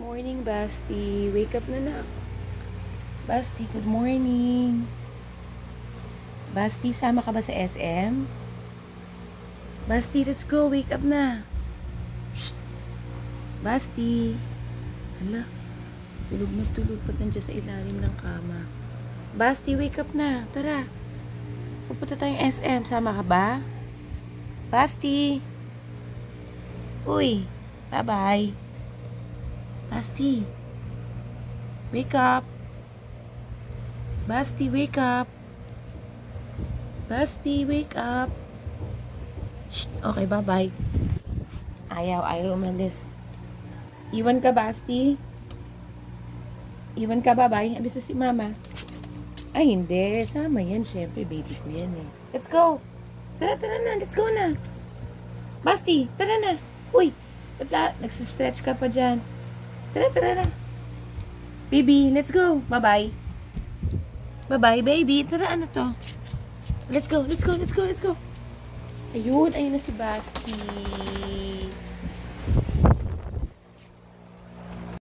Morning, Basti. Wake up na na. Basti, good morning. Basti, sama ka ba sa SM? Basti, let's go. Wake up na. Shh. Basti. Hala. Tulog na tulog pa nandiyan sa ilalim ng kama. Basti, wake up na. Tara. Pupunta tayong SM. Sama ka ba? Basti. Uy. Bye-bye. Basti. Wake up. Basti, wake up. Basti, wake up. Shh. Okay, bye-bye. Ayaw, ayaw umalis. Iwan ka, Basti. Iwan ka, bye-bye. Alis na si Mama. Ay, hindi. Sama yan. Siyempre, baby ko yan eh. Let's go. Tara, tara na. Let's go na. Basti, tara na. Uy, ba't nagsistretch ka pa dyan? Tara, tara na. Baby, let's go. Bye-bye. Bye-bye, baby. Tara, ano to? Let's go, let's go, let's go, let's go. Ayun, ayun na si Basti.